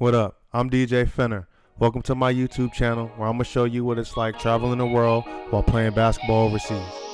What up? I'm DJ Fenner. Welcome to my YouTube channel where I'm going to show you what it's like traveling the world while playing basketball overseas.